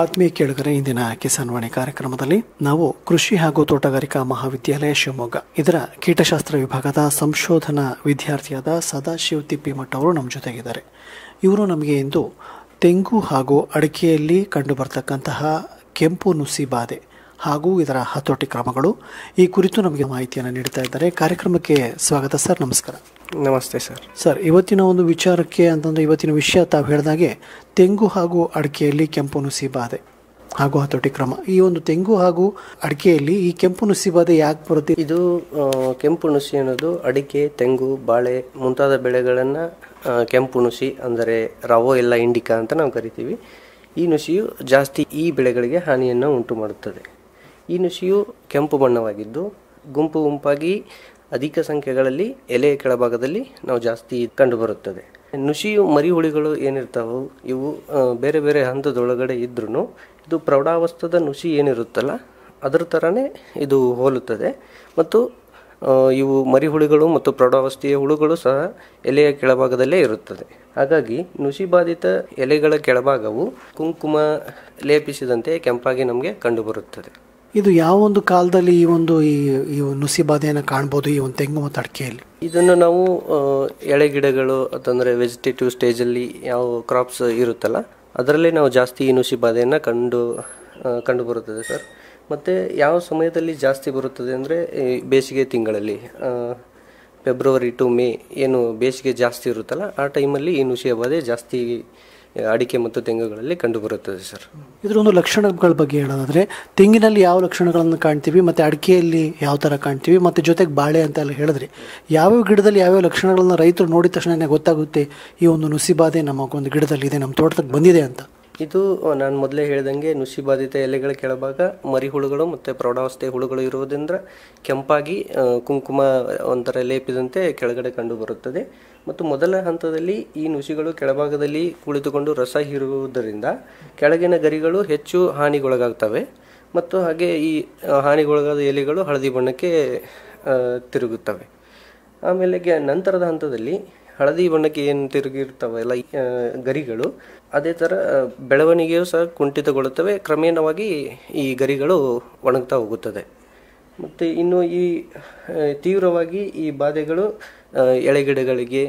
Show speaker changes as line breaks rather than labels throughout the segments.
ಆತ್ಮೀಯ ಕೇಳುಗರೆ, ಇಂದಿನ ಕಿಸಾನ್ ವಾಣಿ ಕಾರ್ಯಕ್ರಮದಲ್ಲಿ ನಾವು ಕೃಷಿ ಹಾಗೂ ತೋಟಗಾರಿಕಾ ಮಹಾವಿದ್ಯಾಲಯ ಶಿವಮೊಗ್ಗ, ಇದರ ಕೀಟಶಾಸ್ತ್ರ ವಿಭಾಗದ ಸಂಶೋಧನಾ ವಿದ್ಯಾರ್ಥಿಯಾದ ಸದಾಶಿವ್ ತಿಪ್ಪಿಮಠ ಅವರು ನಮ್ಮ ಜೊತೆಗಿದ್ದಾರೆ. ಇವರು ನಮಗೆ ಇಂದು ತೆಂಗು ಹಾಗೂ ಅಡಿಕೆಯಲ್ಲಿ ಕಂಡುಬರ್ತಕ್ಕಂತಹ ಕೆಂಪು ನುಸಿ ಬಾಧೆ ಹಾಗೂ ಇದರ ಹತೋಟಿ ಕ್ರಮಗಳು. ಈ ಕುರಿತು ನಮಗೆ ಮಾಹಿತಿಯನ್ನು ನೀಡ್ತಾ ಇದ್ದಾರೆ. ಕಾರ್ಯಕ್ರಮಕ್ಕೆ ಸ್ವಾಗತ ಸರ್ ನಮಸ್ಕಾರ.
ನಮಸ್ತೆ ಸರ್.
ಸರ್ ಇವತ್ತಿನ ಒಂದು ವಿಚಾರಕ್ಕೆ ಅಂತಂದ್ರೆ ಇವತ್ತಿನ ವಿಷಯ ತಾವು ಹೇಳಿದಾಗೆ ತೆಂಗು ಹಾಗೂ ಅಡಿಕೆಯಲ್ಲಿ ಕೆಂಪು ನುಸಿ ಬಾಧೆ ಹಾಗೂ ಹತೋಟಿ ಕ್ರಮ. ಈ ಒಂದು ತೆಂಗು ಹಾಗೂ ಅಡಿಕೆಯಲ್ಲಿ ಈ ಕೆಂಪು ನುಸಿ ಬಾಧೆ ಯಾಕೆ ಬರುತ್ತೆ?
ಇದು ಕೆಂಪು ನುಸಿ ಅನ್ನೋದು ಅಡಿಕೆ ತೆಂಗು ಬಾಳೆ ಮುಂತಾದ ಬೆಳೆಗಳನ್ನು ಕೆಂಪು ನುಸಿ ಅಂದರೆ ರವೋ ಎಲ್ಲ ಇಂಡಿಕಾ ಅಂತ ನಾವು ಕರಿತೀವಿ. ಈ ನುಸಿಯು ಜಾಸ್ತಿ ಈ ಬೆಳೆಗಳಿಗೆ ಹಾನಿಯನ್ನು ಉಂಟು ಮಾಡುತ್ತದೆ. ಈ ನುಸಿಯು ಕೆಂಪು ಬಣ್ಣವಾಗಿದ್ದು ಗುಂಪು ಗುಂಪಾಗಿ ಅಧಿಕ ಸಂಖ್ಯೆಗಳಲ್ಲಿ ಎಲೆಯ ಕೆಳಭಾಗದಲ್ಲಿ ನಾವು ಜಾಸ್ತಿ ಕಂಡುಬರುತ್ತದೆ. ನುಸಿಯು ಮರಿಹುಳಿಗಳು ಏನಿರ್ತಾವೋ ಇವು ಬೇರೆ ಬೇರೆ ಹಂತದೊಳಗಡೆ ಇದ್ರೂ ಇದು ಪ್ರೌಢಾವಸ್ಥದ ನುಸಿ ಏನಿರುತ್ತಲ್ಲ, ಅದರ ಥರನೇ ಇದು ಹೋಲುತ್ತದೆ. ಮತ್ತು ಇವು ಮರಿಹುಳುಗಳು ಮತ್ತು ಪ್ರೌಢಾವಸ್ಥೆಯ ಹುಳುಗಳು ಸಹ ಎಲೆಯ ಕೆಳಭಾಗದಲ್ಲೇ ಇರುತ್ತದೆ. ಹಾಗಾಗಿ ನುಸಿ ಬಾಧಿತ ಎಲೆಗಳ ಕೆಳಭಾಗವು ಕುಂಕುಮ ಲೇಪಿಸಿದಂತೆ ಕೆಂಪಾಗಿ ನಮಗೆ ಕಂಡುಬರುತ್ತದೆ.
ಇದು ಯಾವ ಒಂದು ಕಾಲದಲ್ಲಿ ಈ ಒಂದು ಈ ನುಸಿ ಬಾಧೆಯನ್ನು ಕಾಣ್ಬೋದು, ಈ ಒಂದು ತೆಂಗು ಮತ್ತು ಅಡಿಕೆಯಲ್ಲಿ?
ಇದನ್ನು ನಾವು ಎಳೆ ಗಿಡಗಳು ಅಂತಂದರೆ ವೆಜಿಟೇಟಿವ್ ಸ್ಟೇಜಲ್ಲಿ ಯಾವ ಕ್ರಾಪ್ಸ್ ಇರುತ್ತಲ್ಲ, ಅದರಲ್ಲೇ ನಾವು ಜಾಸ್ತಿ ಈ ನುಸಿ ಬಾಧೆಯನ್ನು ಕಂಡು ಕಂಡುಬರುತ್ತದೆ ಸರ್. ಮತ್ತು ಯಾವ ಸಮಯದಲ್ಲಿ ಜಾಸ್ತಿ ಬರುತ್ತದೆ ಅಂದರೆ ಬೇಸಿಗೆ ತಿಂಗಳಲ್ಲಿ ಫೆಬ್ರವರಿ ಟು ಮೇ ಏನು ಬೇಸಿಗೆ ಜಾಸ್ತಿ ಇರುತ್ತಲ್ಲ, ಆ ಟೈಮಲ್ಲಿ ಈ ನುಸಿಯ ಬಾಧೆ ಜಾಸ್ತಿ ಅಡಿಕೆ ಮತ್ತು ತೆಂಗುಗಳಲ್ಲಿ ಕಂಡುಬರುತ್ತದೆ ಸರ್.
ಇದರ ಒಂದು ಲಕ್ಷಣಗಳ ಬಗ್ಗೆ ಹೇಳೋದಾದರೆ ತೆಂಗಿನಲ್ಲಿ ಯಾವ ಲಕ್ಷಣಗಳನ್ನು ಕಾಣ್ತೀವಿ ಮತ್ತೆ ಅಡಿಕೆಯಲ್ಲಿ ಯಾವ ಥರ ಕಾಣ್ತೀವಿ ಮತ್ತೆ ಜೊತೆಗೆ ಬಾಳೆ ಅಂತ ಎಲ್ಲ ಹೇಳಿದ್ರಿ ಯಾವ್ಯಾವ ಗಿಡದಲ್ಲಿ ಯಾವ್ಯಾವ ಲಕ್ಷಣಗಳನ್ನು ರೈತರು ನೋಡಿದ ತಕ್ಷಣ ಗೊತ್ತಾಗುತ್ತೆ ಈ ಒಂದು ನುಸಿಬಾಧೆ ನಮ್ಮ ಒಂದು ಗಿಡದಲ್ಲಿ ಇದೆ ನಮ್ಮ ತೋಟಕ್ಕೆ ಬಂದಿದೆ ಅಂತ.
ಇದು ನಾನು ಮೊದಲೇ ಹೇಳ್ದಂಗೆ ನುಸಿ ಬಾಧಿತ ಎಲೆಗಳ ಕೆಳಭಾಗ ಮರಿಹುಳುಗಳು ಮತ್ತು ಪ್ರೌಢಾವಸ್ಥೆ ಹುಳುಗಳು ಇರುವುದರಿಂದ ಕೆಂಪಾಗಿ ಕುಂಕುಮ ಒಂಥರ ಲೇಪಿದಂತೆ ಕೆಳಗಡೆ ಕಂಡು ಬರುತ್ತದೆ ಮತ್ತು ಮೊದಲ ಹಂತದಲ್ಲಿ ಈ ನುಸಿಗಳು ಕೆಳಭಾಗದಲ್ಲಿ ಕುಳಿತುಕೊಂಡು ರಸ ಹೀರುವುದರಿಂದ ಕೆಳಗಿನ ಗರಿಗಳು ಹೆಚ್ಚು ಹಾನಿಗೊಳಗಾಗ್ತವೆ ಮತ್ತು ಹಾಗೆ ಈ ಹಾನಿಗೊಳಗಾದ ಎಲೆಗಳು ಹಳದಿ ಬಣ್ಣಕ್ಕೆ ತಿರುಗುತ್ತವೆ. ಆಮೇಲೆ ನಂತರದ ಹಂತದಲ್ಲಿ ಹಳದಿ ಬಣ್ಣಕ್ಕೆ ಏನು ತಿರುಗಿರ್ತಾವಲ್ಲ ಗರಿಗಳು, ಅದೇ ಥರ ಬೆಳವಣಿಗೆಯೂ ಸಹ ಕುಂಠಿತಗೊಳ್ಳುತ್ತವೆ. ಕ್ರಮೇಣವಾಗಿ ಈ ಗರಿಗಳು ಒಣಗ್ತಾ ಹೋಗುತ್ತದೆ. ಮತ್ತು ಇನ್ನು ಈ ತೀವ್ರವಾಗಿ ಈ ಬಾಧೆಗಳು ಎಳೆಗಿಡಗಳಿಗೆ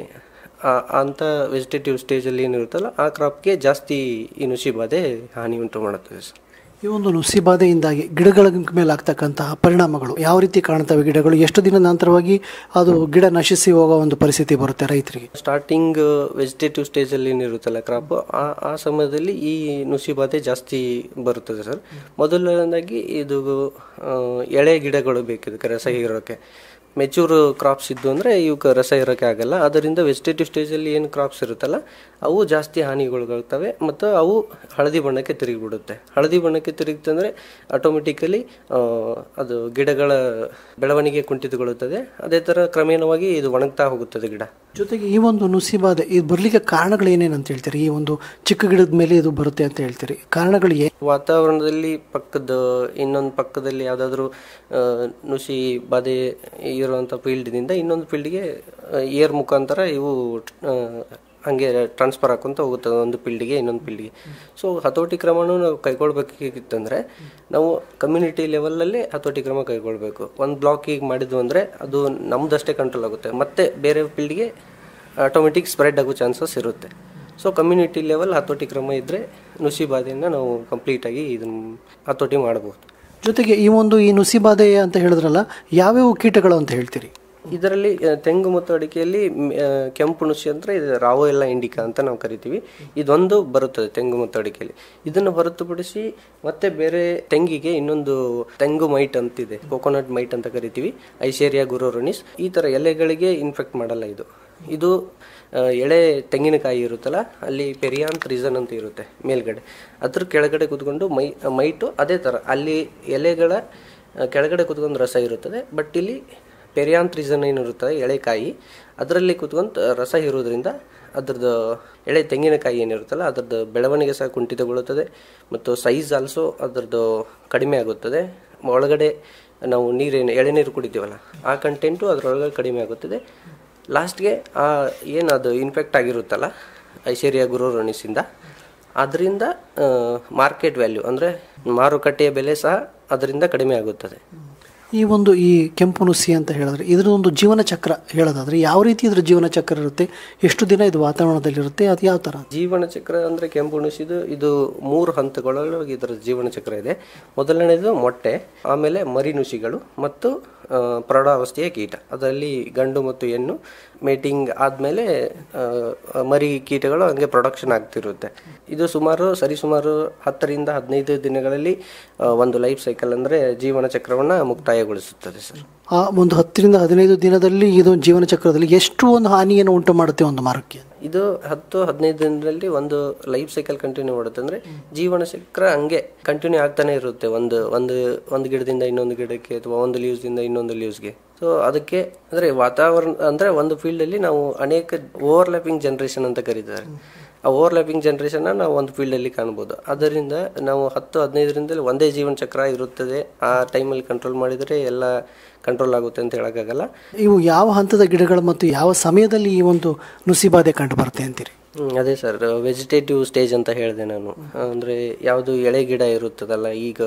ಅಂಥ ವೆಜಿಟೇಟಿವ್ ಸ್ಟೇಜಲ್ಲಿ ಏನಿರುತ್ತಲ್ಲ ಆ ಕ್ರಾಪ್ಗೆ ಜಾಸ್ತಿ ಈ ನುಸಿ ಬಾಧೆ ಹಾನಿ ಉಂಟು ಮಾಡುತ್ತದೆ ಸರ್.
ಈ ಒಂದು ನುಸಿ ಬಾಧೆಯಿಂದಾಗಿ ಗಿಡಗಳ ಮೇಲೆ ಆಗ್ತಕ್ಕಂತಹ ಪರಿಣಾಮಗಳು ಯಾವ ರೀತಿ ಕಾಣ್ತವೆ ಗಿಡಗಳು? ಎಷ್ಟು ದಿನ ನಂತರವಾಗಿ ಅದು ಗಿಡ ನಶಿಸಿ ಹೋಗೋ ಒಂದು ಪರಿಸ್ಥಿತಿ ಬರುತ್ತೆ ರೈತರಿಗೆ?
ಸ್ಟಾರ್ಟಿಂಗ್ ವೆಜಿಟೇಟಿವ್ ಸ್ಟೇಜಲ್ಲಿ ಏನಿರುತ್ತಲ್ಲ ಕ್ರಾಪ್ ಆ ಆ ಸಮಯದಲ್ಲಿ ಈ ನುಸಿ ಬಾಧೆ ಜಾಸ್ತಿ ಬರುತ್ತದೆ ಸರ್. ಮೊದಲನೇದಾಗಿ ಇದು ಎಳೆ ಗಿಡಗಳು ಬೇಕು ಇದಕ್ಕೆ ರಸ ಹೀರೋಕ್ಕೆ ಮೆಚೂರ್ ಕ್ರಾಪ್ಸ್ ಇದ್ದು ಅಂದರೆ ಇವಕ್ಕೆ ರಸ ಇರೋಕ್ಕೆ ಆಗಲ್ಲ. ಅದರಿಂದ ವೆಜಿಟೇಟಿವ್ ಸ್ಟೇಜಲ್ಲಿ ಏನು ಕ್ರಾಪ್ಸ್ ಇರುತ್ತಲ್ಲ ಅವು ಜಾಸ್ತಿ ಹಾನಿಗೊಳಗಾಗ್ತವೆ ಮತ್ತು ಅವು ಹಳದಿ ಬಣ್ಣಕ್ಕೆ ತಿರುಗಿಬಿಡುತ್ತೆ. ಹಳದಿ ಬಣ್ಣಕ್ಕೆ ತಿರುಗಿತಂದರೆ ಆಟೋಮೆಟಿಕಲಿ ಅದು ಗಿಡಗಳ ಬೆಳವಣಿಗೆ ಕುಂಠಿತಗೊಳ್ಳುತ್ತದೆ. ಅದೇ ಥರ ಕ್ರಮೇಣವಾಗಿ ಇದು ಒಣಗ್ತಾ ಹೋಗುತ್ತದೆ ಗಿಡ.
ಜೊತೆಗೆ ಈ ಒಂದು ನುಸಿ ಬಾಧೆ ಇದು ಬರಲಿಕ್ಕೆ ಕಾರಣಗಳು ಏನೇನು ಅಂತ ಹೇಳ್ತೀರಿ? ಈ ಒಂದು ಚಿಕ್ಕ ಗಿಡದ ಮೇಲೆ ಇದು ಬರುತ್ತೆ ಅಂತ ಹೇಳ್ತೀರಿ. ಕಾರಣಗಳು ಏನು?
ವಾತಾವರಣದಲ್ಲಿ ಪಕ್ಕದ ಇನ್ನೊಂದು ಪಕ್ಕದಲ್ಲಿ ಯಾವುದಾದ್ರೂ ನುಸಿ ಬಾಧೆ ಇರುವಂಥ ಫೀಲ್ಡ್ನಿಂದ ಇನ್ನೊಂದು ಫೀಲ್ಡ್ಗೆ ಏರ್ ಮುಖಾಂತರ ಇವು ಹಂಗೆ ಟ್ರಾನ್ಸ್ಫರ್ ಹಾಕೊಂತ ಹೋಗುತ್ತೆ, ಒಂದು ಫೀಲ್ಡ್ಗೆ, ಇನ್ನೊಂದು ಫೀಲ್ಡ್ಗೆ. ಸೊ ಹತೋಟಿ ಕ್ರಮನೂ ನಾವು ಕೈಗೊಳ್ಬೇಕಿತ್ತಂದರೆ ನಾವು ಕಮ್ಯುನಿಟಿ ಲೆವೆಲಲ್ಲಿ ಹತೋಟಿ ಕ್ರಮ ಕೈಗೊಳ್ಬೇಕು. ಒಂದು ಬ್ಲಾಕ್ ಈಗ ಮಾಡಿದ್ವು ಅಂದರೆ ಅದು ನಮ್ಮದಷ್ಟೇ ಕಂಟ್ರೋಲ್ ಆಗುತ್ತೆ. ಮತ್ತೆ ಬೇರೆ ಫೀಲ್ಡ್ಗೆ ಆಟೋಮೆಟಿಕ್ ಸ್ಪ್ರೆಡ್ ಆಗೋ ಚಾನ್ಸಸ್ ಇರುತ್ತೆ. ಸೊ ಕಮ್ಯುನಿಟಿ ಲೆವೆಲ್ ಹತೋಟಿ ಕ್ರಮ ಇದ್ದರೆ ನುಸಿ ಬಾಧೆಯನ್ನು ನಾವು ಕಂಪ್ಲೀಟಾಗಿ ಇದನ್ನು ಹತೋಟಿ ಮಾಡ್ಬೋದು.
ಜೊತೆಗೆ ಈ ಒಂದು ಈ ನುಸಿ ಬಾಧೆ ಅಂತ ಹೇಳಿದ್ರಲ್ಲ, ಯಾವ್ಯಾವ ಕೀಟಗಳು ಅಂತ ಹೇಳ್ತೀರಿ?
ಇದರಲ್ಲಿ ತೆಂಗು ಮತ್ತು ಅಡಿಕೆಯಲ್ಲಿ ಕೆಂಪು ನುಸಿ ಅಂದರೆ ಇದು ರಾವೋ ಎಲ್ಲ ಇಂಡಿಕಾ ಅಂತ ನಾವು ಕರಿತೀವಿ. ಇದೊಂದು ಬರುತ್ತದೆ ತೆಂಗು ಮತ್ತು ಅಡಿಕೆಯಲ್ಲಿ. ಇದನ್ನು ಹೊರತುಪಡಿಸಿ ಮತ್ತೆ ಬೇರೆ ತೆಂಗಿಗೆ ಇನ್ನೊಂದು ತೆಂಗು ಮೈಟ್ ಅಂತಿದೆ. ಕೋಕೋನಟ್ ಮೈಟ್ ಅಂತ ಕರಿತೀವಿ. ಐಶೇರಿಯಾ ಗುರೋರೋನಿಸ್. ಈ ಥರ ಎಲೆಗಳಿಗೆ ಇನ್ಫೆಕ್ಟ್ ಮಾಡಲ್ಲ ಇದು. ಇದು ಎಳೆ ತೆಂಗಿನಕಾಯಿ ಇರುತ್ತಲ್ಲ, ಅಲ್ಲಿ ಪೆರಿಯಾಂತ್ ರೀಸನ್ ಅಂತ ಇರುತ್ತೆ ಮೇಲ್ಗಡೆ. ಅದ್ರ ಕೆಳಗಡೆ ಕೂತ್ಕೊಂಡು ಮೈ, ಮೈಟು ಅದೇ ಥರ ಅಲ್ಲಿ ಎಲೆಗಳ ಕೆಳಗಡೆ ಕೂತ್ಕೊಂಡು ರಸ ಇರುತ್ತದೆ ಬಟ್ ಇಲ್ಲಿ ಪೆರಿಯಾಂತ್ ರೀಸನ್ ಏನಿರುತ್ತದೆ ಎಳೆಕಾಯಿ, ಅದರಲ್ಲಿ ಕೂತ್ಕೊಂಡು ರಸ ಇರೋದ್ರಿಂದ ಅದ್ರದ್ದು ಎಳೆ ತೆಂಗಿನಕಾಯಿ ಏನಿರುತ್ತಲ್ಲ, ಅದ್ರದ್ದು ಬೆಳವಣಿಗೆ ಸಹ ಕುಂಠಿತಗೊಳ್ಳುತ್ತದೆ, ಮತ್ತು ಸೈಜ್ ಆಲ್ಸೋ ಅದರದ್ದು ಕಡಿಮೆ ಆಗುತ್ತದೆ. ಒಳಗಡೆ ನಾವು ನೀರೇನು ಎಳೆನೀರು ಕುಡಿತೀವಲ್ಲ, ಆ ಕಂಟೆಂಟು ಅದರೊಳಗೆ ಕಡಿಮೆ ಆಗುತ್ತದೆ. ಲಾಸ್ಟ್ಗೆ ಏನದು ಏನು ಅದು ಇನ್ಫೆಕ್ಟ್ ಆಗಿರುತ್ತಲ್ಲ ಐಶ್ವರ್ಯ ಗುರುರಣಿಸಿಂದ ಅದರಿಂದ ಮಾರ್ಕೆಟ್ ವ್ಯಾಲ್ಯೂ ಅಂದರೆ ಮಾರುಕಟ್ಟೆಯ ಬೆಲೆ ಸಹ ಅದರಿಂದ ಕಡಿಮೆ ಆಗುತ್ತದೆ.
ಈ ಒಂದು ಈ ಕೆಂಪು ನುಸಿ ಅಂತ ಹೇಳಿದ್ರೆ ಇದರ ಒಂದು ಜೀವನ ಚಕ್ರ ಹೇಳೋದಾದ್ರೆ ಯಾವ ರೀತಿ ಇದರ ಜೀವನ ಚಕ್ರ ಇರುತ್ತೆ? ಎಷ್ಟು ದಿನ ಇದು ವಾತಾವರಣದಲ್ಲಿರುತ್ತೆ ಅದು ಯಾವ ಥರ?
ಜೀವನ ಚಕ್ರ ಅಂದರೆ ಕೆಂಪು ನುಸಿದು ಇದು ಮೂರು ಹಂತಗಳಲ್ಲಿ ಇದರ ಜೀವನ ಚಕ್ರ ಇದೆ. ಮೊದಲನೇದು ಮೊಟ್ಟೆ ಆಮೇಲೆ ಮರಿ ನುಸಿಗಳು ಮತ್ತು ಪ್ರೌಢಾವಸ್ಥೆಯ ಕೀಟ. ಅದರಲ್ಲಿ ಗಂಡು ಮತ್ತು ಹೆಣ್ಣು ಮೇಟಿಂಗ್ ಆದಮೇಲೆ ಮರಿ ಕೀಟಗಳು ಹಂಗೆ ಪ್ರೊಡಕ್ಷನ್ ಆಗ್ತಿರುತ್ತೆ. ಇದು ಸುಮಾರು, ಸರಿಸುಮಾರು ಹತ್ತರಿಂದ ಹದಿನೈದು ದಿನಗಳಲ್ಲಿ ಒಂದು ಲೈಫ್ ಸೈಕಲ್ ಅಂದರೆ ಜೀವನ ಚಕ್ರವನ್ನು ಮುಕ್ತಾಯಗೊಳಿಸುತ್ತದೆ ಸರ್.
ಆ, ಒಂದು ಹತ್ತರಿಂದ ಹದಿನೈದು ದಿನದಲ್ಲಿ ಇದು ಜೀವನ ಚಕ್ರದಲ್ಲಿ ಎಷ್ಟು ಒಂದು ಹಾನಿಯನ್ನು ಉಂಟು ಮಾಡುತ್ತೆ ಒಂದು ಮರಕ್ಕೆ
ಇದು ಹತ್ತು ಹದಿನೈದು ದಿನದಲ್ಲಿ ಒಂದು ಲೈಫ್ ಸೈಕಲ್ ಕಂಟಿನ್ಯೂ ಮಾಡುತ್ತೆ. ಅಂದ್ರೆ ಜೀವನ ಚಕ್ರ ಹಂಗೆ ಕಂಟಿನ್ಯೂ ಆಗ್ತಾನೆ ಇರುತ್ತೆ. ಒಂದು ಒಂದು ಒಂದು ಗಿಡದಿಂದ ಇನ್ನೊಂದು ಗಿಡಕ್ಕೆ ಅಥವಾ ಒಂದು ಲೀವ್ಸ್ದಿಂದ ಇನ್ನೊಂದು ಲೀವ್ಸ್ಗೆ ಸೊ ಅದಕ್ಕೆ ಅಂದ್ರೆ ವಾತಾವರಣ, ಅಂದ್ರೆ ಒಂದು ಫೀಲ್ಡ್ ಅಲ್ಲಿ ನಾವು ಅನೇಕ ಓವರ್ಲ್ಯಾಪಿಂಗ್ ಜನರೇಷನ್ ಅಂತ ಕರೀತಾರೆ. ಆ ಓವರ್ಲ್ಯಾಪಿಂಗ್ ಜನರೇಷನ್ ನಾವು ಒಂದು ಫೀಲ್ಡ್ ಅಲ್ಲಿ ಕಾಣ್ಬೋದು. ಅದರಿಂದ ನಾವು ಹತ್ತು ಹದಿನೈದರಿಂದ ಒಂದೇ ಜೀವನ ಚಕ್ರ ಇರುತ್ತದೆ. ಆ ಟೈಮಲ್ಲಿ ಕಂಟ್ರೋಲ್ ಮಾಡಿದರೆ ಎಲ್ಲ ಕಂಟ್ರೋಲ್ ಆಗುತ್ತೆ ಅಂತ ಹೇಳೋಕ್ಕಾಗಲ್ಲ.
ಇವು ಯಾವ ಹಂತದ ಗಿಡಗಳು ಮತ್ತು ಯಾವ ಸಮಯದಲ್ಲಿ ಈ ಒಂದು ನುಸಿಬಾಧೆ ಕಂಡು ಬರುತ್ತೆ ಅಂತೀರಿ?
ಅದೇ ಸರ್ ವೆಜಿಟೇಟಿವ್ ಸ್ಟೇಜ್ ಅಂತ ಹೇಳಿದೆ ನಾನು. ಅಂದರೆ ಯಾವುದು ಎಳೆ ಗಿಡ ಇರುತ್ತದಲ್ಲ ಈಗ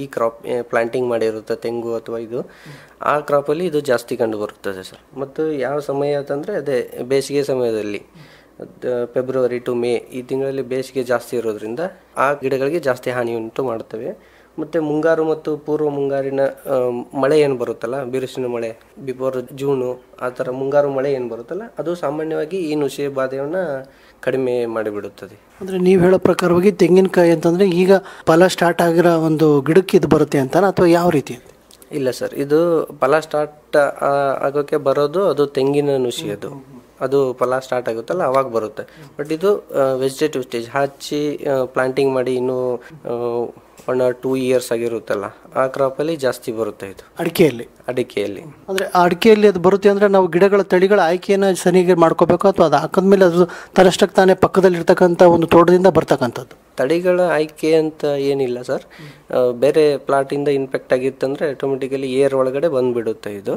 ಈ ಕ್ರಾಪ್ ಪ್ಲಾಂಟಿಂಗ್ ಮಾಡಿರುತ್ತೆ ತೆಂಗು ಅಥವಾ ಇದು ಆ ಕ್ರಾಪಲ್ಲಿ ಇದು ಜಾಸ್ತಿ ಕಂಡು ಬರುತ್ತದೆ ಸರ್ ಮತ್ತು ಯಾವ ಸಮಯ ಅಂತಂದರೆ ಅದೇ ಬೇಸಿಗೆ ಸಮಯದಲ್ಲಿ. ಫೆಬ್ರವರಿ ಟು ಮೇ ಈ ತಿಂಗಳಲ್ಲಿ ಬೇಸಿಗೆ ಜಾಸ್ತಿ ಇರೋದ್ರಿಂದ ಆ ಗಿಡಗಳಿಗೆ ಜಾಸ್ತಿ ಹಾನಿ ಉಂಟು ಮಾಡುತ್ತವೆ. ಮತ್ತು ಮುಂಗಾರು ಮತ್ತು ಪೂರ್ವ ಮುಂಗಾರಿನ ಮಳೆ ಏನು ಬರುತ್ತಲ್ಲ ಬಿರುಸಿನ ಮಳೆ ಬಿಫೋರ್ ಜೂನು ಆ ಥರ ಮುಂಗಾರು ಮಳೆ ಏನು ಬರುತ್ತಲ್ಲ ಅದು ಸಾಮಾನ್ಯವಾಗಿ ಈ ನುಸಿ ಬಾಧೆಯನ್ನು ಕಡಿಮೆ ಮಾಡಿಬಿಡುತ್ತದೆ.
ಅಂದರೆ ನೀವು ಹೇಳೋ ಪ್ರಕಾರವಾಗಿ ತೆಂಗಿನಕಾಯಿ ಅಂತಂದರೆ ಈಗ ಫಲ ಸ್ಟಾರ್ಟ್ ಆಗಿರೋ ಒಂದು ಗಿಡಕ್ಕೆ ಇದು ಬರುತ್ತೆ ಅಂತ ಅಥವಾ ಯಾವ ರೀತಿ?
ಇಲ್ಲ ಸರ್ ಇದು ಫಲ ಸ್ಟಾರ್ಟ್ ಆಗೋಕ್ಕೆ ಬರೋದು ಅದು ತೆಂಗಿನ ನುಸಿ ಅದು ಅದು ಫಲ ಸ್ಟಾರ್ಟ್ ಆಗುತ್ತಲ್ಲ ಅವಾಗ ಬರುತ್ತೆ. ಬಟ್ ಇದು ವೆಜಿಟೇಟಿವ್ ಸ್ಟೇಜ್ ಹಚ್ಚಿ ಪ್ಲಾಂಟಿಂಗ್ ಮಾಡಿ ಇನ್ನೂ ಒನ್ ಆರ್ ಟೂ ಇಯರ್ಸ್ ಆಗಿರುತ್ತಲ್ಲ ಆ ಕ್ರಾಪಲ್ಲಿ ಜಾಸ್ತಿ ಬರುತ್ತೆ ಇದು.
ಅಡಿಕೆಯಲ್ಲಿ?
ಅಡಿಕೆಯಲ್ಲಿ.
ಅಂದ್ರೆ ಅಡಿಕೆಯಲ್ಲಿ ಅದು ಬರುತ್ತೆ ಅಂದ್ರೆ ನಾವು ಗಿಡಗಳ ತಳಿಗಳ ಆಯ್ಕೆಯನ್ನು ಸರಿಯಾಗಿ ಮಾಡ್ಕೋಬೇಕು ಅಥವಾ ಅದು ಹಾಕಿದ್ಮೇಲೆ ಅದು ತನ್ನಷ್ಟಕ್ಕೆ ತಾನೇ ಪಕ್ಕದಲ್ಲಿ ಇರ್ತಕ್ಕಂಥ ಒಂದು ತೋಟದಿಂದ ಬರ್ತಕ್ಕಂಥದ್ದು?
ತಳಿಗಳ ಆಯ್ಕೆ ಅಂತ ಏನಿಲ್ಲ ಸರ್ ಬೇರೆ ಪ್ಲಾಟಿಂದ ಇನ್ಫೆಕ್ಟ್ ಆಗಿತ್ತಂದ್ರೆ ಆಟೋಮೆಟಿಕಲಿ ಏರ್ ಒಳಗಡೆ ಬಂದ್ಬಿಡುತ್ತೆ ಇದು.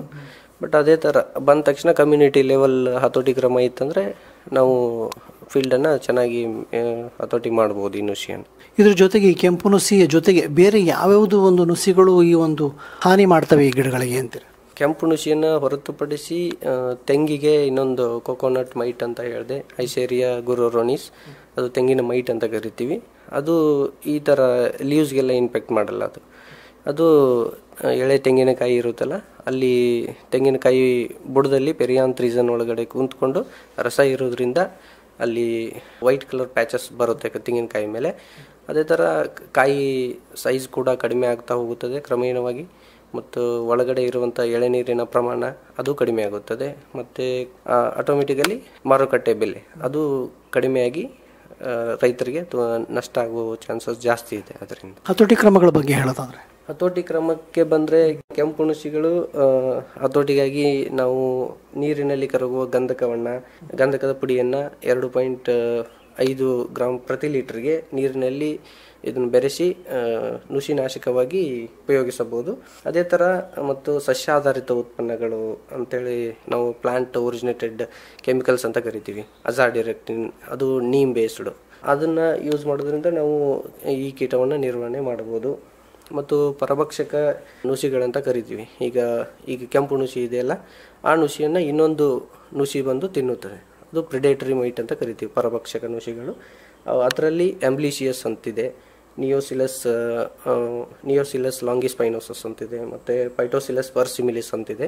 ಬಟ್ ಅದೇ ಥರ ಬಂದ ತಕ್ಷಣ ಕಮ್ಯುನಿಟಿ ಲೆವೆಲ್ ಹತೋಟಿ ಕ್ರಮ ಇತ್ತಂದರೆ ನಾವು ಫೀಲ್ಡನ್ನು ಚೆನ್ನಾಗಿ ಹತೋಟಿ ಮಾಡ್ಬೋದು ಈ ನುಸಿಯನ್ನು.
ಇದ್ರ ಜೊತೆಗೆ ಈ ಕೆಂಪು ನುಸಿಯ ಜೊತೆಗೆ ಬೇರೆ ಯಾವ್ಯಾವುದು ಒಂದು ನುಸಿಗಳು ಈ ಒಂದು ಹಾನಿ ಮಾಡ್ತವೆ ಈ ಗಿಡಗಳಿಗೆ ಅಂತೀರಿ?
ಕೆಂಪು ನುಸಿಯನ್ನು ಹೊರತುಪಡಿಸಿ ತೆಂಗಿಗೆ ಇನ್ನೊಂದು ಕೊಕೊನಟ್ ಮೈಟ್ ಅಂತ ಹೇಳಿದೆ ಐಸೇರಿಯಾ ಗುರೋರೋನಿಸ್ ಅದು ತೆಂಗಿನ ಮೈಟ್ ಅಂತ ಕರಿತೀವಿ. ಅದು ಈ ಥರ ಲೀವ್ಸ್ಗೆಲ್ಲ ಇನ್ಫೆಕ್ಟ್ ಮಾಡಲ್ಲ ಅದು. ಅದು ಎಳೆ ತೆಂಗಿನಕಾಯಿ ಇರುತ್ತಲ್ಲ, ಅಲ್ಲಿ ತೆಂಗಿನಕಾಯಿ ಬುಡದಲ್ಲಿ ಪೆರಿಯಾಂತ್ ರೀಸನ್ ಒಳಗಡೆ ಕೂತ್ಕೊಂಡು ರಸ ಇರೋದ್ರಿಂದ ಅಲ್ಲಿ ವೈಟ್ ಕಲರ್ ಪ್ಯಾಚಸ್ ಬರುತ್ತೆ ತೆಂಗಿನಕಾಯಿ ಮೇಲೆ. ಅದೇ ಥರ ಕಾಯಿ ಸೈಜ್ ಕೂಡ ಕಡಿಮೆ ಆಗ್ತಾ ಹೋಗುತ್ತದೆ ಕ್ರಮೇಣವಾಗಿ, ಮತ್ತು ಒಳಗಡೆ ಇರುವಂಥ ಎಳೆನೀರಿನ ಪ್ರಮಾಣ ಅದು ಕಡಿಮೆ ಆಗುತ್ತದೆ. ಮತ್ತು ಆಟೋಮೆಟಿಕಲಿ ಮಾರುಕಟ್ಟೆ ಬೆಲೆ ಅದು ಕಡಿಮೆಯಾಗಿ ರೈತರಿಗೆ ನಷ್ಟ ಆಗುವ ಚಾನ್ಸಸ್ ಜಾಸ್ತಿ ಇದೆ ಅದರಿಂದ.
ಹತೋಟಿ ಕ್ರಮಗಳ ಬಗ್ಗೆ ಹೇಳೋದಾದ್ರೆ?
ಹತೋಟಿ ಕ್ರಮಕ್ಕೆ ಬಂದರೆ ಕೆಂಪು ಆ, ಹತೋಟಿಗಾಗಿ ನಾವು ನೀರಿನಲ್ಲಿ ಕರಗುವ ಗಂಧಕವನ್ನು ಗಂಧಕದ ಪುಡಿಯನ್ನು ಎರಡು ಪಾಯಿಂಟ್ ಐದು ಗ್ರಾಮ್ ಪ್ರತಿ ಲೀಟರ್ಗೆ ನೀರಿನಲ್ಲಿ ಇದನ್ನು ಬೆರೆಸಿ ನುಸಿನಾಶಕವಾಗಿ ಉಪಯೋಗಿಸಬಹುದು. ಅದೇ ಥರ ಮತ್ತು ಸಸ್ಯಾಧಾರಿತ ಉತ್ಪನ್ನಗಳು ಅಂತೇಳಿ ನಾವು ಪ್ಲಾಂಟ್ ಒರಿಜಿನೇಟೆಡ್ ಕೆಮಿಕಲ್ಸ್ ಅಂತ ಕರಿತೀವಿ. ಅಜಾಡಿರೆಕ್ಟಿನ್ ಅದು ನೀಮ್ ಬೇಸ್ಡ್ ಅದನ್ನು ಯೂಸ್ ಮಾಡೋದ್ರಿಂದ ನಾವು ಈ ಕೀಟವನ್ನು ನಿರ್ವಹಣೆ ಮಾಡಬಹುದು. ಮತ್ತು ಪರಭಕ್ಷಕ ನುಸಿಗಳಂತ ಕರಿತೀವಿ. ಈಗ ಈಗ ಕೆಂಪು ನುಸಿ ಇದೆಯಲ್ಲ, ಆ ನುಸಿಯನ್ನು ಇನ್ನೊಂದು ನುಸಿ ಬಂದು ತಿನ್ನುತ್ತದೆ. ಅದು ಪ್ರಿಡೇಟರಿ ಮೈಟ್ ಅಂತ ಕರಿತೀವಿ, ಪರಭಕ್ಷಕ ನುಸಿಗಳು. ಅದರಲ್ಲಿ ಎಂಬ್ಲಿಸಿಯಸ್ ಅಂತಿದೆ ನಿಯೋಸಿಲಸ್ ನಿಯೋಸಿಲಸ್ ಲಾಂಗಿಸ್ಪೈನೋಸಸ್ ಅಂತಿದೆ, ಮತ್ತು ಪೈಟೋಸಿಲಸ್ ಪರ್ಸಿಮಿಲಿಸ್ ಅಂತಿದೆ.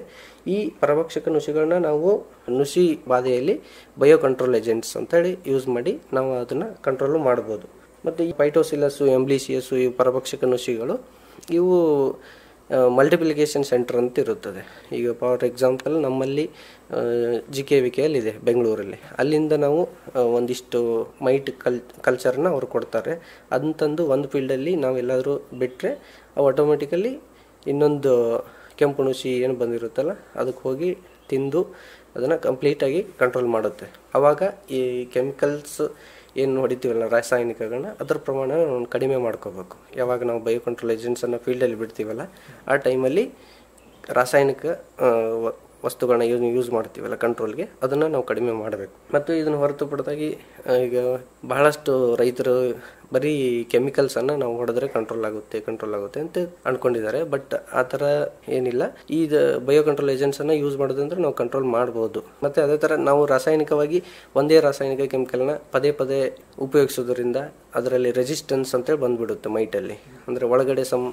ಈ ಪರಭಕ್ಷಕ ನುಸಿಗಳನ್ನ ನಾವು ನುಸಿ ಬಾಧೆಯಲ್ಲಿ ಬಯೋ ಕಂಟ್ರೋಲ್ ಏಜೆಂಟ್ಸ್ ಅಂತೇಳಿ ಯೂಸ್ ಮಾಡಿ ನಾವು ಅದನ್ನು ಕಂಟ್ರೋಲು ಮಾಡ್ಬೋದು. ಮತ್ತು ಈ ಪೈಟೋಸಿಲಸ್ಸು, ಎಂಬ್ಲಿಸಿಯಸ್ಸು, ಈ ಪರಭಕ್ಷಕ ನುಸಿಗಳು, ಇವು ಮಲ್ಟಿಪ್ಲಿಕೇಶನ್ ಸೆಂಟರ್ ಅಂತ ಇರುತ್ತದೆ ಈಗ ಫಾರ್ ಎಕ್ಸಾಂಪಲ್ ನಮ್ಮಲ್ಲಿ ಜಿ ಕೆ ವಿ ಕೆಯಲ್ಲಿದೆ ಬೆಂಗಳೂರಲ್ಲಿ. ಅಲ್ಲಿಂದ ನಾವು ಒಂದಿಷ್ಟು ಮೈಟ್ ಕಲ್ ಕಲ್ಚರ್ನ ಅವ್ರು ಕೊಡ್ತಾರೆ. ಅದನ್ನ ತಂದು ಒಂದು ಫೀಲ್ಡಲ್ಲಿ ನಾವೆಲ್ಲಾದರೂ ಬಿಟ್ಟರೆ ಅವು ಆಟೋಮೆಟಿಕಲಿ ಇನ್ನೊಂದು ಕೆಂಪು ನುಸಿ ಏನು ಬಂದಿರುತ್ತಲ್ಲ, ಅದಕ್ಕೆ ಹೋಗಿ ತಿಂದು ಅದನ್ನು ಕಂಪ್ಲೀಟಾಗಿ ಕಂಟ್ರೋಲ್ ಮಾಡುತ್ತೆ. ಆವಾಗ ಈ ಕೆಮಿಕಲ್ಸ್ ಏನು ಹೊಡಿತೀವಲ್ಲ ರಾಸಾಯನಿಕಗಳನ್ನ, ಅದ್ರ ಪ್ರಮಾಣ ಕಡಿಮೆ ಮಾಡ್ಕೋಬೇಕು. ಯಾವಾಗ ನಾವು ಬಯೋ ಕಂಟ್ರೋಲ್ ಏಜೆಂಟ್ಸನ್ನು ಫೀಲ್ಡಲ್ಲಿ ಬಿಡ್ತೀವಲ್ಲ, ಆ ಟೈಮಲ್ಲಿ ರಾಸಾಯನಿಕ ವಸ್ತುಗಳನ್ನ ಯೂಸ್ ಯೂಸ್ ಮಾಡ್ತೀವಲ್ಲ ಕಂಟ್ರೋಲ್ಗೆ ಅದನ್ನು ನಾವು ಕಡಿಮೆ ಮಾಡಬೇಕು. ಮತ್ತು ಇದನ್ನು ಹೊರತು ಪಡೆದಾಗಿ ಈಗ ಬಹಳಷ್ಟು ರೈತರು ಬರೀ ಕೆಮಿಕಲ್ಸನ್ನು ನಾವು ಹೊಡೆದ್ರೆ ಕಂಟ್ರೋಲ್ ಆಗುತ್ತೆ ಕಂಟ್ರೋಲ್ ಆಗುತ್ತೆ ಅಂತ ಅನ್ಕೊಂಡಿದ್ದಾರೆ. ಬಟ್ ಆ ಥರ ಏನಿಲ್ಲ. ಈ ಬಯೋ ಕಂಟ್ರೋಲ್ ಏಜೆಂಟ್ಸನ್ನು ಯೂಸ್ ಮಾಡೋದಂದ್ರೆ ನಾವು ಕಂಟ್ರೋಲ್ ಮಾಡ್ಬೋದು. ಮತ್ತು ಅದೇ ಥರ ನಾವು ರಾಸಾಯನಿಕವಾಗಿ ಒಂದೇ ರಾಸಾಯನಿಕ ಕೆಮಿಕಲ್ನ ಪದೇ ಪದೇ ಉಪಯೋಗಿಸೋದ್ರಿಂದ ಅದರಲ್ಲಿ ರೆಸಿಸ್ಟೆನ್ಸ್ ಅಂತೇಳಿ ಬಂದ್ಬಿಡುತ್ತೆ ಮೈಟಲ್ಲಿ ಅಂದರೆ ಒಳಗಡೆ ಸಮ್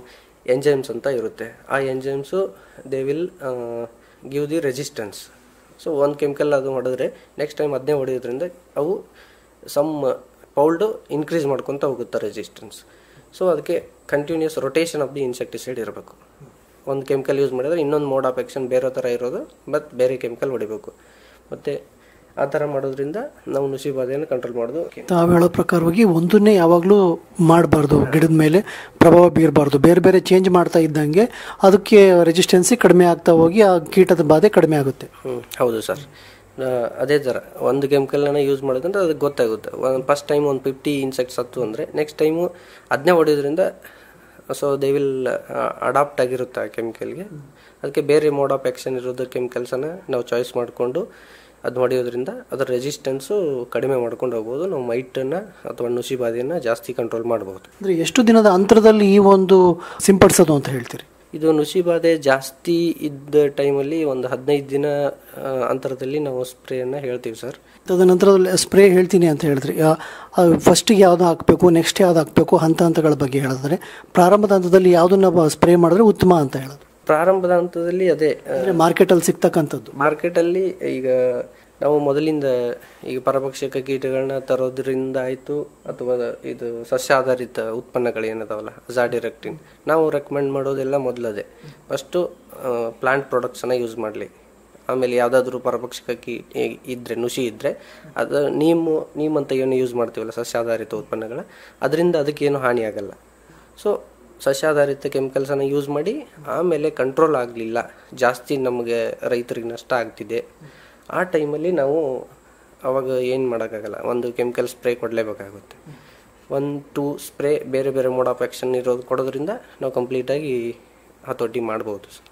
ಎಂಜೈಮ್ಸ್ ಅಂತ ಇರುತ್ತೆ. ಆ enzymes they will give the resistance so ಒಂದು ಕೆಮಿಕಲ್ ಅದು ಹೊಡೆದ್ರೆ ನೆಕ್ಸ್ಟ್ ಟೈಮ್ ಅದನ್ನೇ ಹೊಡೆಯೋದ್ರಿಂದ ಅವು ಸಮ್ ಪೌಲ್ಡು ಇನ್ಕ್ರೀಸ್ ಮಾಡ್ಕೊತ ಹೋಗುತ್ತೆ ರೆಸಿಸ್ಟೆನ್ಸ್ ಸೊ ಅದಕ್ಕೆ continues rotation of the insecticide ಇರಬೇಕು. ಒಂದು ಕೆಮಿಕಲ್ ಯೂಸ್ ಮಾಡಿದ್ರೆ ಇನ್ನೊಂದು ಮೋಡ್ ಆಫ್ ಆ್ಯಕ್ಷನ್ ಬೇರೆ ಥರ ಇರೋದು ಬಟ್ ಬೇರೆ ಕೆಮಿಕಲ್ ಹೊಡಿಬೇಕು. ಮತ್ತು ಆ ಥರ ಮಾಡೋದ್ರಿಂದ ನಾವು ನುಸಿ ಬಾಧೆಯನ್ನು ಕಂಟ್ರೋಲ್ ಮಾಡೋದು
ತಾವು ಹೇಳೋ ಪ್ರಕಾರವಾಗಿ ಒಂದನ್ನೇ ಯಾವಾಗಲೂ ಮಾಡಬಾರ್ದು ಗಿಡದ ಮೇಲೆ ಪ್ರಭಾವ ಬೀರಬಾರ್ದು. ಬೇರೆ ಬೇರೆ ಚೇಂಜ್ ಮಾಡ್ತಾ ಇದ್ದಂಗೆ ಅದಕ್ಕೆ ರೆಸಿಸ್ಟೆನ್ಸಿ ಕಡಿಮೆ ಆಗ್ತಾ ಹೋಗಿ ಆ ಕೀಟದ ಬಾಧೆ ಕಡಿಮೆ ಆಗುತ್ತೆ.
ಹೌದು ಸರ್ ಅದೇ ಥರ ಒಂದು ಕೆಮಿಕಲ್ನ ಯೂಸ್ ಮಾಡೋದಂದ್ರೆ ಅದಕ್ಕೆ ಗೊತ್ತಾಗುತ್ತೆ. ಒಂದು ಫಸ್ಟ್ ಟೈಮ್ ಒಂದು ಫಿಫ್ಟಿ ಇನ್ಸೆಕ್ಟ್ಸ್ ಹತ್ತು ಅಂದರೆ ನೆಕ್ಸ್ಟ್ ಟೈಮು ಅದನ್ನೇ ಹೊಡೆಯೋದ್ರಿಂದ ಸೊ ದೇ ವಿಲ್ ಅಡಾಪ್ಟ್ ಆಗಿರುತ್ತೆ ಆ ಕೆಮಿಕಲ್ಗೆ ಅದಕ್ಕೆ ಬೇರೆ ಮೋಡ್ ಆಫ್ ಆ್ಯಕ್ಷನ್ ಇರೋದು ಕೆಮಿಕಲ್ಸನ್ನು ನಾವು ಚಾಯ್ಸ್ ಮಾಡಿಕೊಂಡು ಅದು ಹೊಡೆಯೋದ್ರಿಂದ ಅದರ ರೆಸಿಸ್ಟೆನ್ಸು ಕಡಿಮೆ ಮಾಡ್ಕೊಂಡು ಹೋಗ್ಬೋದು. ನಾವು ಮೈಟನ್ನು ಅಥವಾ ನುಸಿ ಬಾಧೆಯನ್ನು ಜಾಸ್ತಿ ಕಂಟ್ರೋಲ್ ಮಾಡ್ಬೋದು.
ಅಂದರೆ ಎಷ್ಟು ದಿನದ ಅಂತರದಲ್ಲಿ ಈ ಒಂದು ಸಿಂಪಡಿಸೋದು ಅಂತ ಹೇಳ್ತೀರಿ?
ಇದು ನುಸಿ ಬಾಧೆ ಜಾಸ್ತಿ ಇದ್ದ ಟೈಮಲ್ಲಿ ಒಂದು ಹದಿನೈದು ದಿನ ಅಂತರದಲ್ಲಿ ನಾವು ಸ್ಪ್ರೇಯನ್ನು ಹೇಳ್ತೀವಿ ಸರ್.
ತದನಂತರದಲ್ಲಿ ಸ್ಪ್ರೇ ಹೇಳ್ತೀನಿ ಅಂತ ಹೇಳಿದ್ರಿ. ಫಸ್ಟಿಗೆ ಯಾವ್ದು ಹಾಕಬೇಕು ನೆಕ್ಸ್ಟ್ ಯಾವ್ದು ಹಾಕಬೇಕು ಹಂತ ಹಂತಗಳ ಬಗ್ಗೆ ಹೇಳಿದ್ರೆ ಪ್ರಾರಂಭದ ಹಂತದಲ್ಲಿ ಯಾವುದನ್ನ ಸ್ಪ್ರೇ ಮಾಡಿದ್ರೆ ಉತ್ತಮ ಅಂತ ಹೇಳೋದು
ಪ್ರಾರಂಭದ ಹಂತದಲ್ಲಿ ಅದೇ
ಅಂದರೆ ಮಾರ್ಕೆಟಲ್ಲಿ ಸಿಗ್ತಕ್ಕಂಥದ್ದು.
ಮಾರ್ಕೆಟಲ್ಲಿ ಈಗ ನಾವು ಮೊದಲಿಂದ ಈಗ ಪರಭಕ್ಷಕ ಕೀಟಗಳನ್ನ ತರೋದ್ರಿಂದ ಆಯಿತು ಅಥವಾ ಇದು ಸಸ್ಯ ಆಧಾರಿತ ಉತ್ಪನ್ನಗಳು ಏನದಾವಲ್ಲ ಝಾಡಿರೆಕ್ಟಿನ್ ನಾವು ರೆಕಮೆಂಡ್ ಮಾಡೋದೆಲ್ಲ ಮೊದಲದೇ. ಫಸ್ಟು ಪ್ಲಾಂಟ್ ಪ್ರಾಡಕ್ಟ್ಸನ್ನು ಯೂಸ್ ಮಾಡಲಿ. ಆಮೇಲೆ ಯಾವುದಾದ್ರೂ ಪರಭಕ್ಷಕ ಕೀ ಇದ್ದರೆ ನುಸಿ ಇದ್ದರೆ ಅದು ನೀಮು ನೀಮ್ ಅಂತ ಏನು ಯೂಸ್ ಮಾಡ್ತೀವಲ್ಲ, ಸಸ್ಯಾಧಾರಿತ ಉತ್ಪನ್ನಗಳ, ಅದರಿಂದ ಅದಕ್ಕೇನು ಹಾನಿಯಾಗಲ್ಲ ಸೊ ಸಸ್ಯಾಧಾರಿತ ಕೆಮಿಕಲ್ಸನ್ನು ಯೂಸ್ ಮಾಡಿ, ಆಮೇಲೆ ಕಂಟ್ರೋಲ್ ಆಗಲಿಲ್ಲ. ಜಾಸ್ತಿ ನಮಗೆ ರೈತರಿಗೆ ನಷ್ಟ ಆಗ್ತಿದೆ. ಆ ಟೈಮಲ್ಲಿ ನಾವು ಅವಾಗ ಏನು ಮಾಡೋಕ್ಕಾಗಲ್ಲ. ಒಂದು ಕೆಮಿಕಲ್ ಸ್ಪ್ರೇ ಕೊಡಲೇಬೇಕಾಗುತ್ತೆ. ಒನ್ ಟೂ ಸ್ಪ್ರೇ ಬೇರೆ ಬೇರೆ ಮೋಡ್ ಆಫ್ ಆ್ಯಕ್ಷನ್ ಇರೋದು ಕೊಡೋದ್ರಿಂದ ನಾವು ಕಂಪ್ಲೀಟಾಗಿ ಹತೋಟಿ ಮಾಡ್ಬೋದು ಸರ್.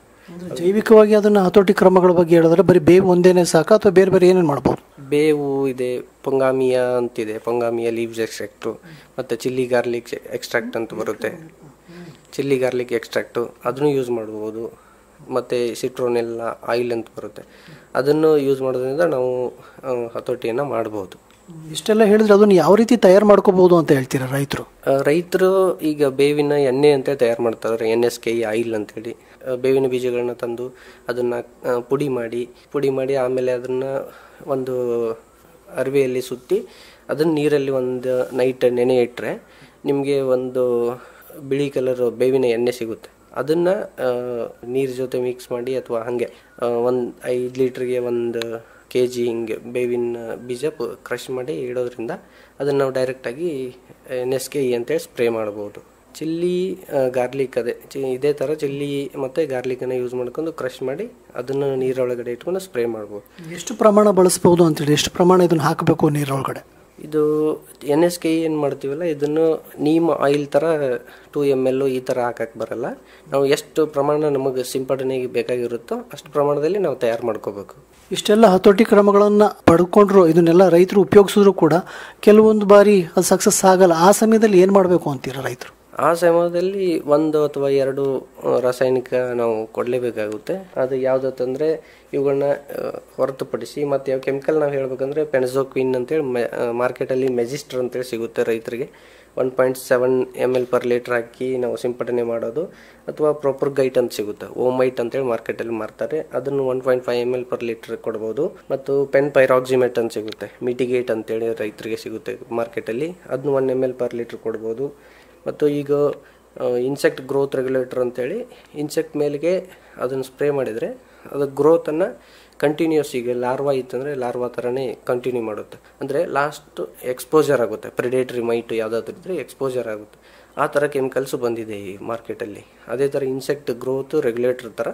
ಜೈವಿಕವಾಗಿ ಅದನ್ನು ಹತೋಟಿ ಕ್ರಮಗಳ ಬಗ್ಗೆ ಹೇಳಿದ್ರೆ ಬರೀ ಬೇವು ಒಂದೇನೆ ಸಾಕು ಅಥವಾ ಬೇರೆ ಬೇರೆ ಏನೇನು ಮಾಡ್ಬೋದು?
ಬೇವು ಇದೆ ಪೊಂಗಾಮಿಯ ಅಂತಿದೆ. ಪೊಂಗಾಮಿಯ ಲೀವ್ಸ್ ಎಕ್ಸ್ಟ್ರಾಕ್ಟು ಮತ್ತು ಚಿಲ್ಲಿ ಗಾರ್ಲಿಕ್ ಎಕ್ಸ್ಟ್ರಾಕ್ಟ್ ಅಂತ ಬರುತ್ತೆ. ಚಿಲ್ಲಿ ಗಾರ್ಲಿಕ್ ಎಕ್ಸ್ಟ್ರಾಕ್ಟು ಅದನ್ನು ಯೂಸ್ ಮಾಡ್ಬೋದು. ಮತ್ತು ಸಿಟ್ರೋನೆಲ್ಲ ಆಯಿಲ್ ಅಂತ ಬರುತ್ತೆ. ಅದನ್ನು ಯೂಸ್ ಮಾಡೋದ್ರಿಂದ ನಾವು ಹತೋಟಿಯನ್ನು ಮಾಡ್ಬೋದು.
ಇಷ್ಟೆಲ್ಲ ಹೇಳಿದ್ರೆ ಅದನ್ನು ಯಾವ ರೀತಿ ತಯಾರು ಮಾಡ್ಕೋಬಹುದು ಅಂತ ಹೇಳ್ತೀರಾ ರೈತರು?
ರೈತರು ಈಗ ಬೇವಿನ ಎಣ್ಣೆ ಅಂತ ತಯಾರು ಮಾಡ್ತಾರೆ ಎನ್ ಎಸ್ ಕೆ ಆಯಿಲ್ ಅಂತೇಳಿ. ಬೇವಿನ ಬೀಜಗಳನ್ನ ತಂದು ಅದನ್ನು ಪುಡಿ ಮಾಡಿ ಪುಡಿ ಮಾಡಿ ಆಮೇಲೆ ಅದನ್ನು ಒಂದು ಅರಿವೆಯಲ್ಲಿ ಸುತ್ತಿ ಅದನ್ನ ನೀರಲ್ಲಿ ಒಂದು ನೈಟ್ ನೆನೆ ಇಟ್ಟರೆ ನಿಮಗೆ ಒಂದು ಬಿಳಿ ಕಲರ್ ಬೇವಿನ ಎಣ್ಣೆ ಸಿಗುತ್ತೆ. ಅದನ್ನು ನೀರು ಜೊತೆ ಮಿಕ್ಸ್ ಮಾಡಿ ಅಥವಾ ಹಾಗೆ ಒಂದು ಐದು ಲೀಟ್ರಿಗೆ ಒಂದು ಕೆ ಜಿ ಹಿಂಗೆ ಬೇವಿನ ಬೀಜ ಕ್ರಷ್ ಮಾಡಿ ಇಡೋದ್ರಿಂದ ಅದನ್ನು ನಾವು ಡೈರೆಕ್ಟಾಗಿ ಆಗಿ ನೆಸ್ಕೆ ಅಂತೇಳಿ ಸ್ಪ್ರೇ ಮಾಡ್ಬೋದು. ಚಿಲ್ಲಿ ಗಾರ್ಲಿಕ್ ಅದೇ ಇದೇ ಥರ ಚಿಲ್ಲಿ ಮತ್ತು ಗಾರ್ಲಿಕನ್ನು ಯೂಸ್ ಮಾಡ್ಕೊಂಡು ಕ್ರಷ್ ಮಾಡಿ ಅದನ್ನು ನೀರೊಳಗಡೆ ಇಟ್ಕೊಂಡು ಸ್ಪ್ರೇ ಮಾಡ್ಬೋದು.
ಎಷ್ಟು ಪ್ರಮಾಣ ಬಳಸ್ಬೋದು ಅಂತೇಳಿ, ಎಷ್ಟು ಪ್ರಮಾಣ ಇದನ್ನು ಹಾಕಬೇಕು ನೀರೊಳಗಡೆ?
ಇದು ಎನ್ ಎಸ್ ಕೆ ಏನು ಮಾಡ್ತೀವಲ್ಲ, ಇದನ್ನು ನೀಮ್ ಆಯಿಲ್ ಥರ ಟು ಎಂ ಎಲ್ಲು ಈ ಥರ ಹಾಕಕ್ಕೆ ಬರಲ್ಲ. ನಾವು ಎಷ್ಟು ಪ್ರಮಾಣ ನಮಗೆ ಸಿಂಪಡಣೆಗೆ ಬೇಕಾಗಿರುತ್ತೋ ಅಷ್ಟು ಪ್ರಮಾಣದಲ್ಲಿ ನಾವು ತಯಾರು ಮಾಡ್ಕೋಬೇಕು.
ಇಷ್ಟೆಲ್ಲ ಹತೋಟಿ ಕ್ರಮಗಳನ್ನು ಪಡ್ಕೊಂಡ್ರು, ಇದನ್ನೆಲ್ಲ ರೈತರು ಉಪಯೋಗಿಸಿದ್ರು ಕೂಡ, ಕೆಲವೊಂದು ಬಾರಿ ಅದು ಸಕ್ಸಸ್ ಆಗಲ್ಲ. ಆ ಸಮಯದಲ್ಲಿ ಏನು ಮಾಡಬೇಕು ಅಂತೀರ ರೈತರು?
ಆ ಸಮಯದಲ್ಲಿ ಒಂದು ಅಥವಾ ಎರಡು ರಾಸಾಯನಿಕ ನಾವು ಕೊಡಲೇಬೇಕಾಗುತ್ತೆ. ಅದು ಯಾವುದಂತಂದರೆ ಇವುಗಳನ್ನ ಆ, ಹೊರತುಪಡಿಸಿ ಮತ್ತು ಯಾವ ಕೆಮಿಕಲ್ ನಾವು ಹೇಳಬೇಕಂದ್ರೆ ಪೆಣಜೋಕ್ವಿನ್ ಅಂತೇಳಿ ಮೆ ಮಾರ್ಕೆಟಲ್ಲಿ ಮೆಜಿಸ್ಟರ್ ಅಂತೇಳಿ ಸಿಗುತ್ತೆ ರೈತರಿಗೆ. One point seven M L per litre ಹಾಕಿ ನಾವು ಸಿಂಪಡಣೆ ಮಾಡೋದು. ಅಥವಾ ಪ್ರಾಪರ್ ಗೈಟ್ ಅಂತ ಸಿಗುತ್ತೆ. ಓಮೈಟ್ ಅಂತೇಳಿ ಮಾರ್ಕೆಟಲ್ಲಿ ಮಾರ್ತಾರೆ. ಅದನ್ನು one point five M L per litre ಕೊಡ್ಬೋದು. ಮತ್ತು ಪೆನ್ ಪೈರಾಕ್ಸಿಮೆಟ್ ಅಂತ ಸಿಗುತ್ತೆ. ಮಿಟಿಗೇಟ್ ಅಂತೇಳಿ ರೈತರಿಗೆ ಸಿಗುತ್ತೆ ಮಾರ್ಕೆಟಲ್ಲಿ. ಅದನ್ನು one M L per litre ಕೊಡ್ಬೋದು. ಮತ್ತು ಈಗ ಇನ್ಸೆಕ್ಟ್ ಗ್ರೋತ್ ರೆಗ್ಯುಲೇಟರ್ ಅಂತೇಳಿ ಇನ್ಸೆಕ್ಟ್ ಮೇಲೆಗೆ ಅದನ್ನು ಸ್ಪ್ರೇ ಮಾಡಿದರೆ ಅದು ಗ್ರೋತನ್ನು ಕಂಟಿನ್ಯೂಸ್ ಈಗ ಲಾರ್ವಾ ಇತ್ತಂದರೆ ಲಾರ್ವಾ ಥರನೇ ಕಂಟಿನ್ಯೂ ಮಾಡುತ್ತೆ. ಅಂದರೆ ಲಾಸ್ಟ್ ಎಕ್ಸ್ಪೋಜರ್ ಆಗುತ್ತೆ. ಪ್ರಿಡೇಟ್ರಿ ಮೈಟ್ ಯಾವುದಾದ್ರೂ ಇದ್ದರೆ ಎಕ್ಸ್ಪೋಜರ್ ಆಗುತ್ತೆ. ಆ ಥರ ಕೆಮಿಕಲ್ಸ್ ಬಂದಿದೆ ಈ ಮಾರ್ಕೆಟಲ್ಲಿ ಅದೇ ಥರ ಇನ್ಸೆಕ್ಟ್ ಗ್ರೋತ್ ರೆಗ್ಯುಲೇಟರ್ ಥರ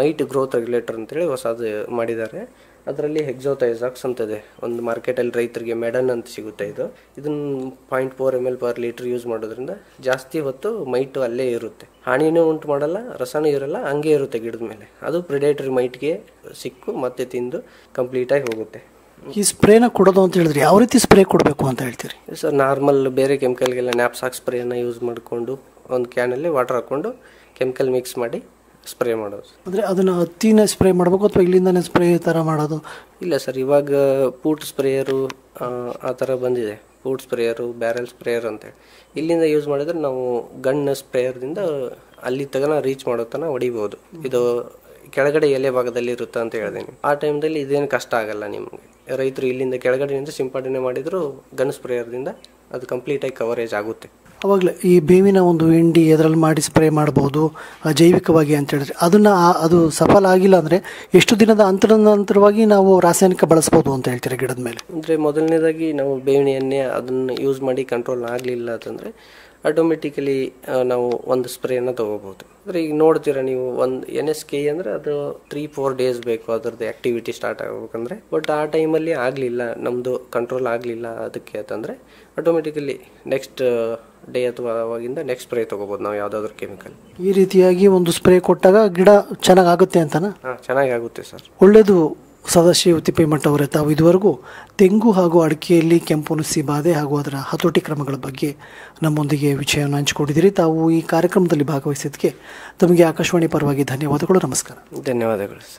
ಮೈಟ್ ಗ್ರೋತ್ ರೆಗ್ಯುಲೇಟರ್ ಅಂತೇಳಿ ಹೊಸದು ಮಾಡಿದ್ದಾರೆ. ಅದರಲ್ಲಿ ಹೆಕ್ಸೋಥೈಸಾಕ್ಸ್ ಅಂತದೆ. ಒಂದು ಮಾರ್ಕೆಟಲ್ಲಿ ರೈತರಿಗೆ ಮೆಡನ್ ಅಂತ ಸಿಗುತ್ತೆ ಇದು. ಇದನ್ನು point four M L per litre use ಮಾಡೋದ್ರಿಂದ ಜಾಸ್ತಿ ಹೊತ್ತು ಮೈಟು ಅಲ್ಲೇ ಇರುತ್ತೆ. ಹಾನಿನೂ ಉಂಟು ಮಾಡಲ್ಲ ರಸನೂ ಇರಲ್ಲ ಹಂಗೆ ಇರುತ್ತೆ ಗಿಡದ ಮೇಲೆ. ಅದು ಪ್ರಿಡೇಟರಿ ಮೈಟ್ಗೆ ಸಿಕ್ಕು ಮತ್ತೆ ತಿಂದು ಕಂಪ್ಲೀಟಾಗಿ ಹೋಗುತ್ತೆ.
ಈ ಸ್ಪ್ರೇನ ಕೊಡೋದು ಅಂತ ಹೇಳಿದ್ರೆ ಯಾವ ರೀತಿ ಸ್ಪ್ರೇ ಕೊಡಬೇಕು ಅಂತ ಹೇಳ್ತೀರಿ?
ಸರ್ ನಾರ್ಮಲ್ ಬೇರೆ ಕೆಮಿಕಲ್ಗೆಲ್ಲ ನ್ಯಾಪ್ಸಾಕ್ ಸ್ಪ್ರೇನ ಯೂಸ್ ಮಾಡಿಕೊಂಡು ಒಂದು ಕ್ಯಾನಲ್ಲಿ ವಾಟರ್ ಹಾಕ್ಕೊಂಡು ಕೆಮಿಕಲ್ ಮಿಕ್ಸ್ ಮಾಡಿ ಸ್ಪ್ರೇ ಮಾಡೋದು.
ಅಂದರೆ ಅದನ್ನು ಹತ್ತಿನೇ ಸ್ಪ್ರೇ ಮಾಡಬೇಕು ಅಥವಾ ಇಲ್ಲಿಂದನೇ ಸ್ಪ್ರೇ ಥರ ಮಾಡೋದು?
ಇಲ್ಲ ಸರ್ ಇವಾಗ ಪೂಟ್ ಸ್ಪ್ರೇಯರು ಆ ಥರ ಬಂದಿದೆ. ಪೂಟ್ ಸ್ಪ್ರೇಯರು ಬ್ಯಾರೆಲ್ ಸ್ಪ್ರೇಯರ್ ಅಂತೇಳಿ ಇಲ್ಲಿಂದ ಯೂಸ್ ಮಾಡಿದ್ರೆ ನಾವು ಗಣ್ಣ ಸ್ಪ್ರೇಯರ್ದಿಂದ ಅಲ್ಲಿ ತಗನ ರೀಚ್ ಮಾಡೋ ತನಕ ಹೊಡಿಬೋದು. ಇದು ಕೆಳಗಡೆ ಎಲೆ ಭಾಗದಲ್ಲಿ ಇರುತ್ತೆ ಅಂತ ಹೇಳಿದ್ದೀನಿ ಆ ಟೈಮ್ದಲ್ಲಿ ಇದೇನು ಕಷ್ಟ ಆಗಲ್ಲ ನಿಮಗೆ. ರೈತರು ಇಲ್ಲಿಂದ ಕೆಳಗಡೆಯಿಂದ ಸಿಂಪಡಣೆ ಮಾಡಿದರೂ ಗನ್ ಸ್ಪ್ರೇಯರ್ದಿಂದ ಅದು ಕಂಪ್ಲೀಟಾಗಿ ಕವರೇಜ್ ಆಗುತ್ತೆ.
ಅವಾಗಲೇ ಈ ಬೇವಿನ ಒಂದು ಹಿಂಡಿ ಅದರಲ್ಲಿ ಮಾಡಿ ಸ್ಪ್ರೇ ಮಾಡ್ಬೋದು ಜೈವಿಕವಾಗಿ ಅಂತ ಹೇಳಿದ್ರೆ. ಅದನ್ನು ಅದು ಸಫಲ ಆಗಿಲ್ಲ ಅಂದರೆ ಎಷ್ಟು ದಿನದ ಅಂತರ ನಂತರವಾಗಿ ನಾವು ರಾಸಾಯನಿಕ ಬಳಸ್ಬೋದು ಅಂತ ಹೇಳ್ತೀರಿ ಗಿಡದ ಮೇಲೆ?
ಅಂದರೆ ಮೊದಲನೇದಾಗಿ ನಾವು ಬೇವಿನ ಎಣ್ಣೆ ಅದನ್ನು ಯೂಸ್ ಮಾಡಿ ಕಂಟ್ರೋಲ್ ಆಗಲಿಲ್ಲ ಅಂತಂದರೆ ಆಟೋಮೆಟಿಕಲಿ ನಾವು ಒಂದು ಸ್ಪ್ರೇನ ತೊಗೋಬೋದು. ಅಂದರೆ ಈಗ ನೋಡ್ತೀರಾ ನೀವು ಒಂದು ಎನ್ ಎಸ್ ಕೆ ಅಂದರೆ ಅದು ತ್ರೀ ಫೋರ್ ಡೇಸ್ ಬೇಕು ಅದರದ್ದು ಆ್ಯಕ್ಟಿವಿಟಿ ಸ್ಟಾರ್ಟ್ ಆಗಬೇಕಂದ್ರೆ. ಬಟ್ ಆ ಟೈಮಲ್ಲಿ ಆಗಲಿಲ್ಲ ನಮ್ಮದು ಕಂಟ್ರೋಲ್ ಆಗಲಿಲ್ಲ ಅದಕ್ಕೆ ಅಂತಂದರೆ ಆಟೋಮೆಟಿಕಲಿ ನೆಕ್ಸ್ಟ್ ಡೇ ಅಥವಾ ಅವಾಗಿಂದ ನೆಕ್ಸ್ಟ್ ಸ್ಪ್ರೇ ತಗೋಬಹುದು ನಾವು ಯಾವುದಾದ್ರೂ ಕೆಮಿಕಲ್
ಈ ರೀತಿಯಾಗಿ ಒಂದು ಸ್ಪ್ರೇ ಕೊಟ್ಟಾಗ ಗಿಡ ಚೆನ್ನಾಗಾಗುತ್ತೆ ಅಂತನಾ?
ಹಾಂ ಚೆನ್ನಾಗಿ ಆಗುತ್ತೆ ಸರ್
ಒಳ್ಳೆಯದು ಸದಾಶಿವ ತಿಪ್ಪೇಮಠ ಅವರೇ ತಾವು ಇದುವರೆಗೂ ತೆಂಗು ಹಾಗೂ ಅಡಿಕೆಯಲ್ಲಿ ಕೆಂಪು ನುಸಿ ಬಾಧೆ ಹಾಗೂ ಅದರ ಹತೋಟಿ ಕ್ರಮಗಳ ಬಗ್ಗೆ ನಮ್ಮೊಂದಿಗೆ ವಿಷಯವನ್ನು ಹಂಚಿಕೊಂಡಿದ್ದೀರಿ. ತಾವು ಈ ಕಾರ್ಯಕ್ರಮದಲ್ಲಿ ಭಾಗವಹಿಸಿದ್ದಕ್ಕೆ ತಮಗೆ ಆಕಾಶವಾಣಿ ಪರವಾಗಿ ಧನ್ಯವಾದಗಳು ನಮಸ್ಕಾರ.
ಧನ್ಯವಾದಗಳು ಸರ್